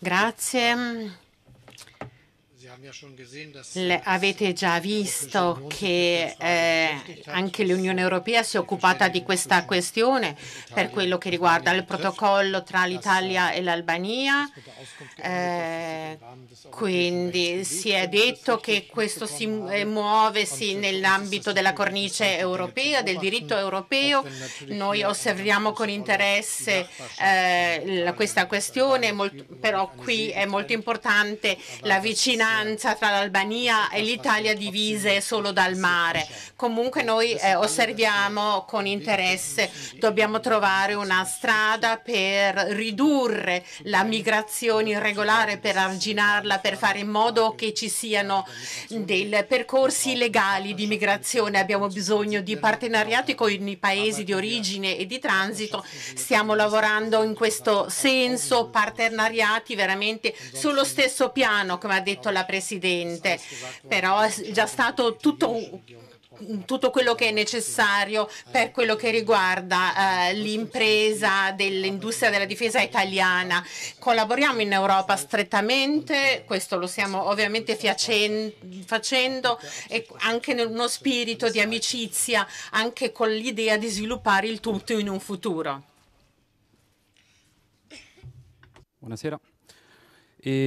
Grazie. Le, avete già visto che eh, anche l'Unione Europea si è occupata di questa questione per quello che riguarda il protocollo tra l'Italia e l'Albania. Eh, quindi si è detto che questo si muove nell'ambito della cornice europea, del diritto europeo. Noi osserviamo con interesse eh, questa questione, però qui è molto importante la vicinanza tra l'Albania e l'Italia divise solo dal mare. Comunque noi eh, osserviamo con interesse, dobbiamo trovare una strada per ridurre la migrazione irregolare, per arginarla, per fare in modo che ci siano dei percorsi legali di migrazione. Abbiamo bisogno di partenariati con i paesi di origine e di transito. Stiamo lavorando in questo senso, partenariati veramente sullo stesso piano, come ha detto la Presidente. Però è già stato tutto tutto quello che è necessario per quello che riguarda eh, l'impresa dell'industria della difesa italiana. Collaboriamo in Europa strettamente, questo lo stiamo ovviamente facendo e anche in uno spirito di amicizia, anche con l'idea di sviluppare il tutto in un futuro. Buonasera. E